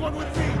One with me.